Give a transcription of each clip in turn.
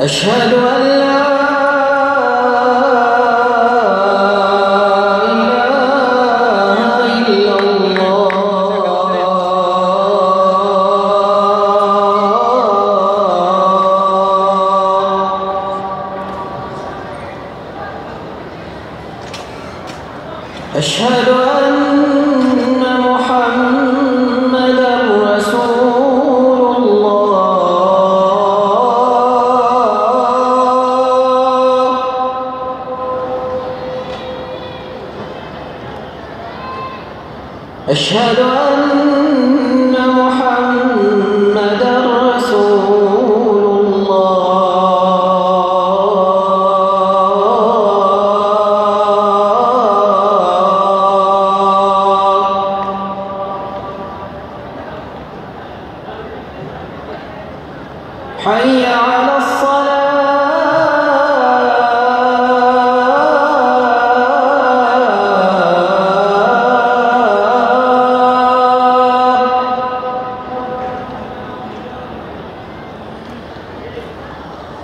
أشهد أن لا أشهد أن أشهد أن محمدا رسول الله. حي على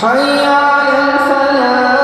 حي على الفلاح.